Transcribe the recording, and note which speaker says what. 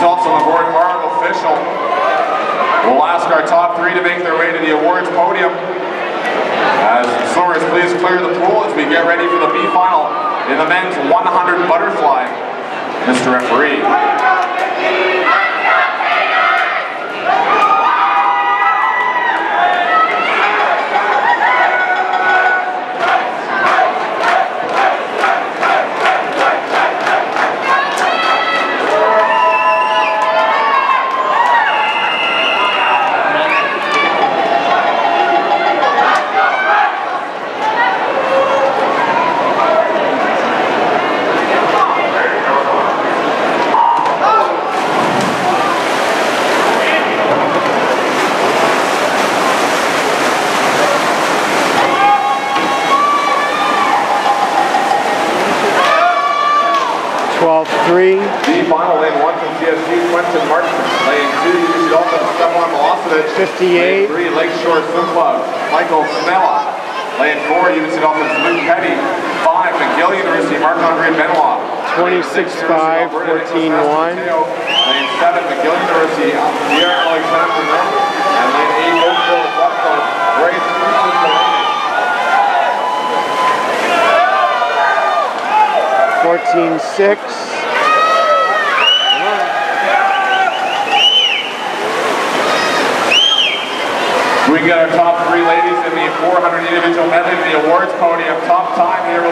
Speaker 1: results on the board are official. We'll ask our top three to make their way to the awards podium. As swimmers please clear the pool as we get ready for the B final in the men's 100 butterfly. Mr. Referee.
Speaker 2: 12-3.
Speaker 1: The final lane one from CSG, Quentin Martin. Lane two, UBC Dolphins, Stefan Milosevic. 58. Lane three, Lakeshore Swim Club, Michael Snella. Lane four, UBC Dolphins, Luke Petty. Five, McGill University, Marc-Andre Benoit. 26-5, 14-1. Lane seven, McGill University, Pierre Alexandre. And lane eight, Oakville, Buffalo, Grace Houston.
Speaker 2: 14-6.
Speaker 1: We got our top three ladies in the 400 individual medley, the awards podium. Top time here